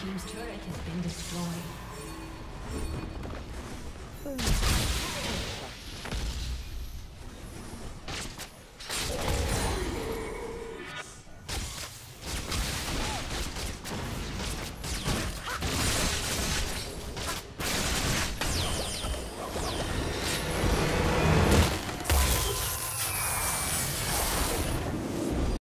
Team's turret has been destroyed.